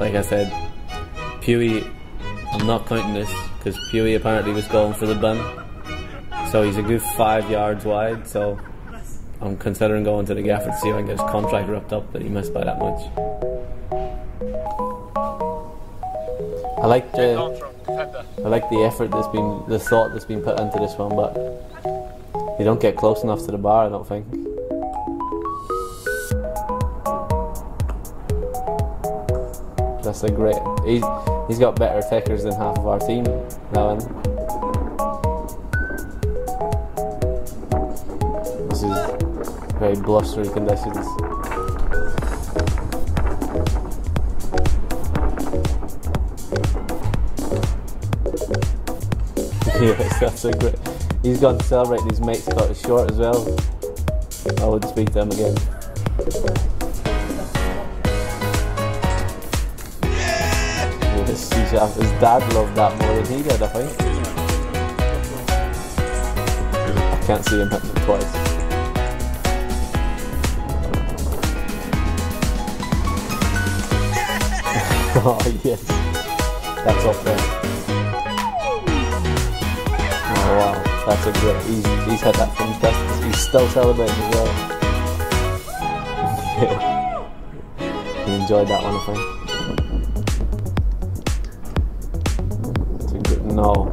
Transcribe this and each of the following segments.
like I said, Pewey, I'm not counting this because Pewey apparently was going for the bin. So he's a good five yards wide. So I'm considering going to the gaffer to see if I can get his contract ripped up, but he missed by that much. I like the I like the effort that's been the thought that's been put into this one, but you don't get close enough to the bar. I don't think. That's a great. He's he's got better takers than half of our team now. This is very blustery conditions. yes, that's a great. He's gone to celebrate. His mates cut his short as well. I would speak to him again. His dad loved that more than he did, I think. I can't see him hitting it twice. oh yes, that's up there. Oh wow, that's a great. He's, he's had that from distance. He's still celebrating as well. He enjoyed that one, I think. No.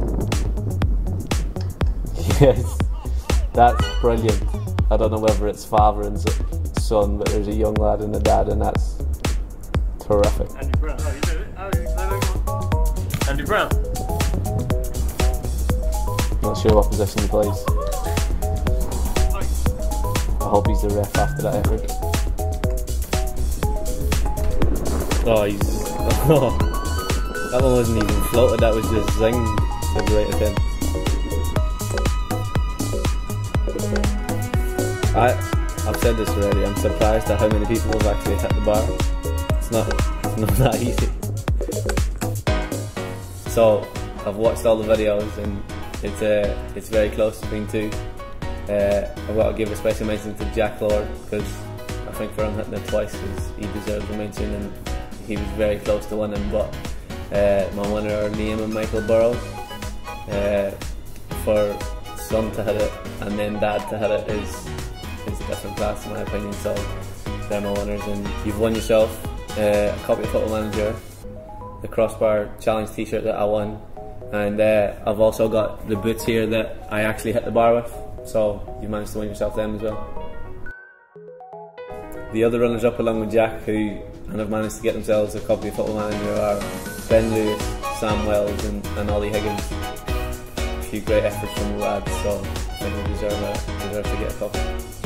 Yes, that's brilliant. I don't know whether it's father and son, but there's a young lad and a dad, and that's terrific. Andy Brown, how you? How oh, you doing? Andy Brown. Not sure what position he plays. I hope he's the ref after that effort. Oh, he's. Oh. That one wasn't even floated, that was just zing. Great attempt. I, I've said this already, I'm surprised at how many people have actually hit the bar. It's not, it's not that easy. So, I've watched all the videos and it's uh, it's very close between two. Uh, I've got to give a special mention to Jack Lord because I think for him hitting it twice, he deserves a mention and he was very close to winning. But uh, my winner are Liam and Michael Burrows. Uh, for son to hit it and then dad to hit it is is a different class in my opinion. So they're my winners, and you've won yourself uh, a copy of Football Manager, the Crossbar Challenge T-shirt that I won and uh, I've also got the boots here that I actually hit the bar with so you managed to win yourself them as well the other runners up along with Jack who and have managed to get themselves a copy of Football Manager are Ben Lewis, Sam Wells and, and Ollie Higgins. A few great efforts from the lads so I think they deserve, a, deserve to get a copy